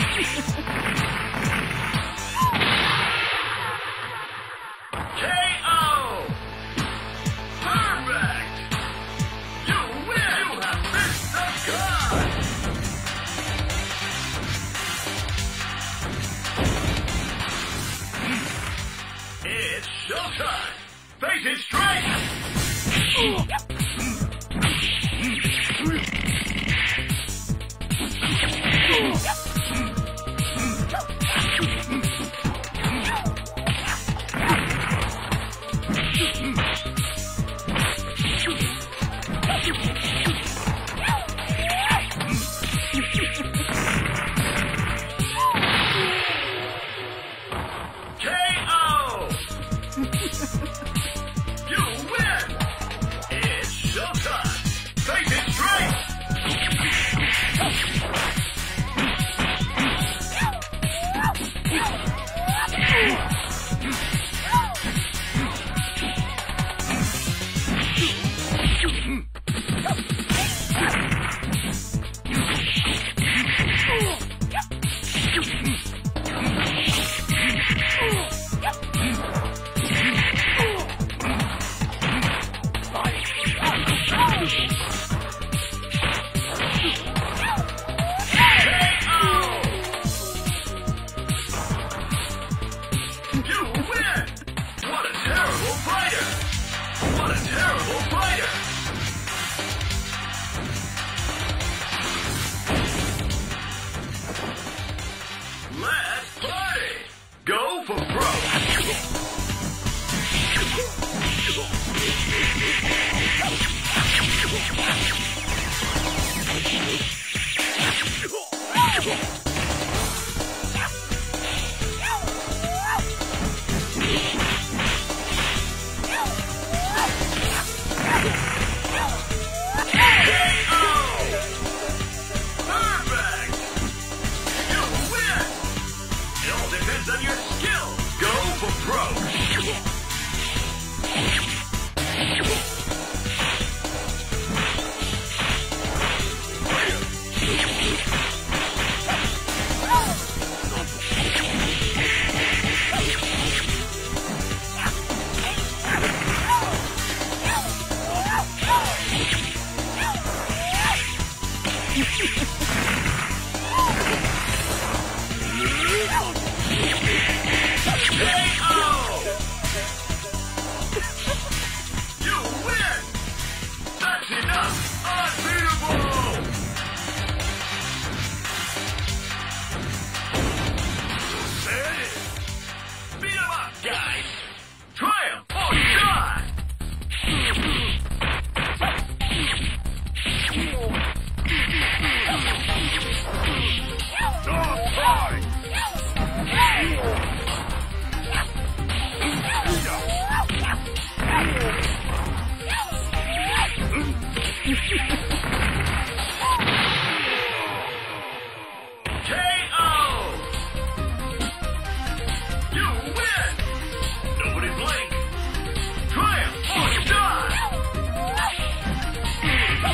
Peace. depends on your skill. Great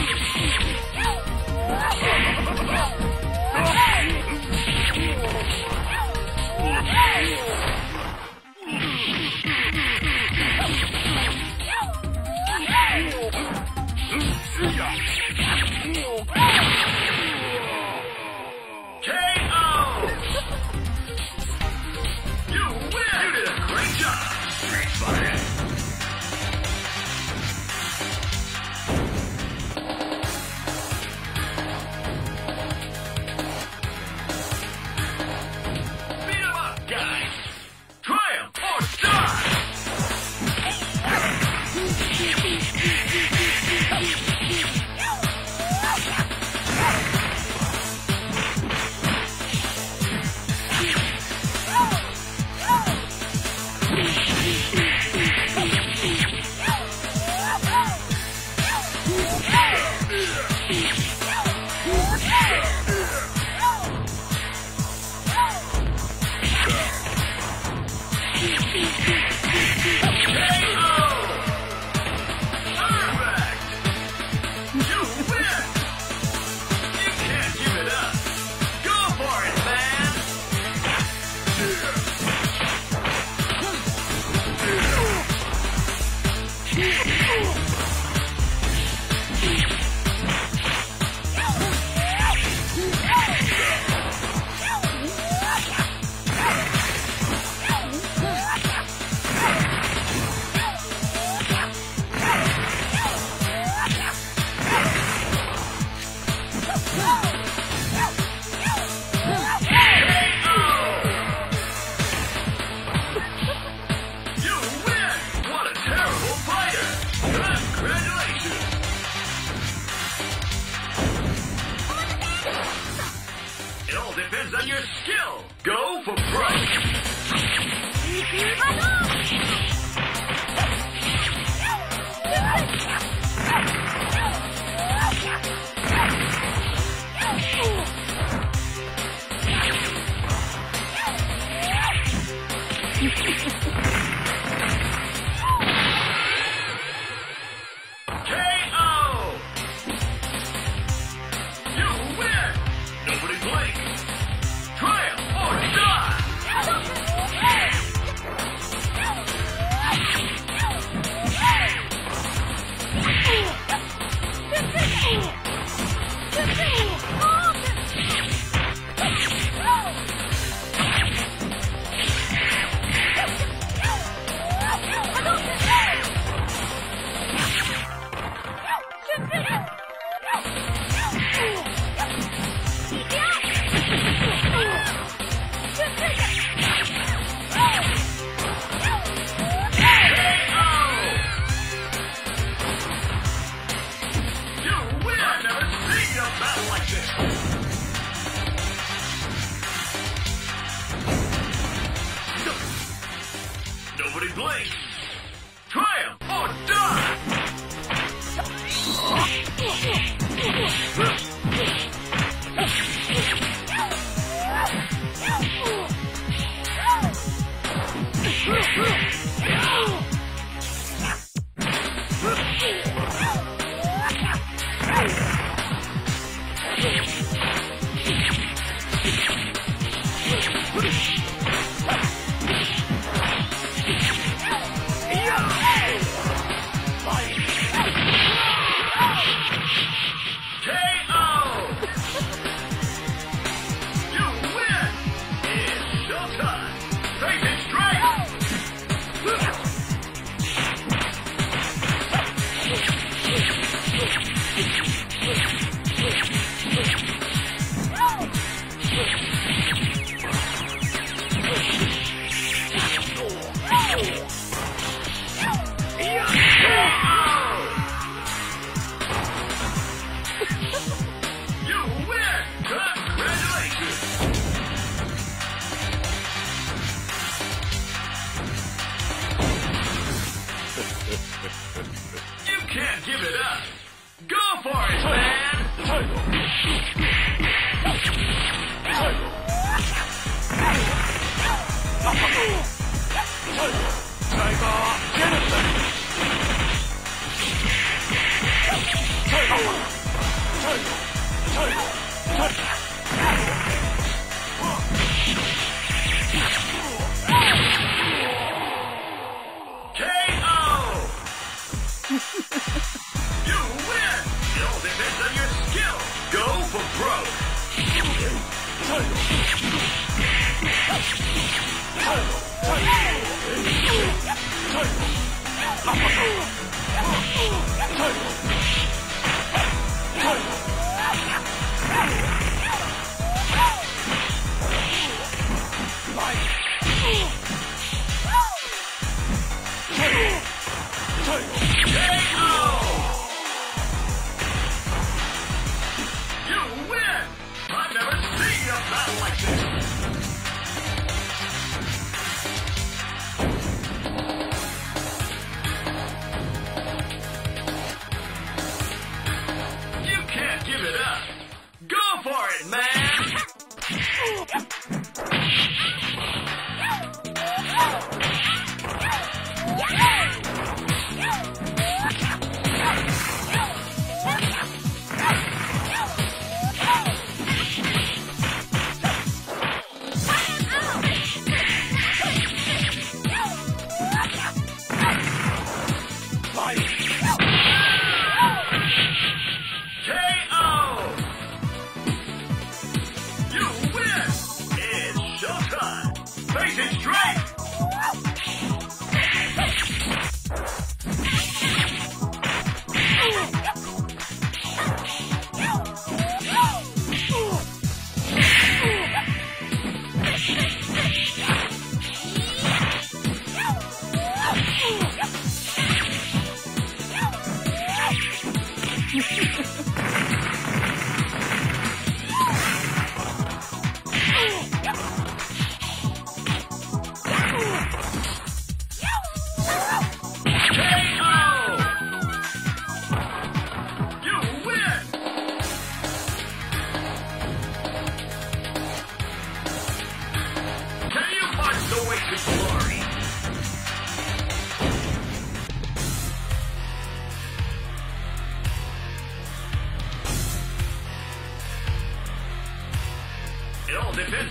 job! Great fight! Thank you. like this. Nobody blink. Triumph or die! Tiger!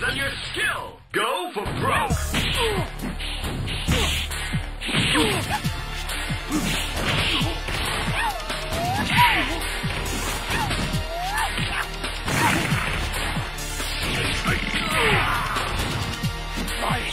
on your skill. Go for broke. Fight!